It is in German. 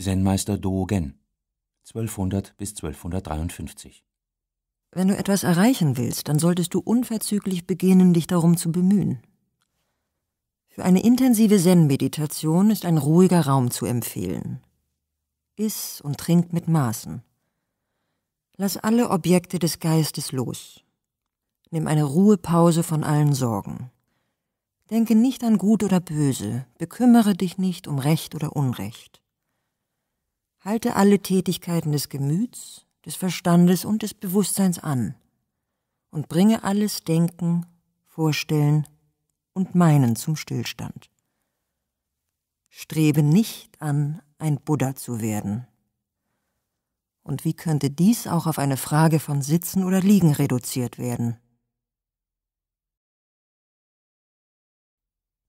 Zen-Meister Dogen 1200 bis 1253 Wenn du etwas erreichen willst, dann solltest du unverzüglich beginnen, dich darum zu bemühen. Für eine intensive Zen-Meditation ist ein ruhiger Raum zu empfehlen. Iss und trink mit Maßen. Lass alle Objekte des Geistes los. Nimm eine Ruhepause von allen Sorgen. Denke nicht an Gut oder Böse, bekümmere dich nicht um Recht oder Unrecht. Halte alle Tätigkeiten des Gemüts, des Verstandes und des Bewusstseins an und bringe alles Denken, Vorstellen und Meinen zum Stillstand. Strebe nicht an, ein Buddha zu werden. Und wie könnte dies auch auf eine Frage von Sitzen oder Liegen reduziert werden?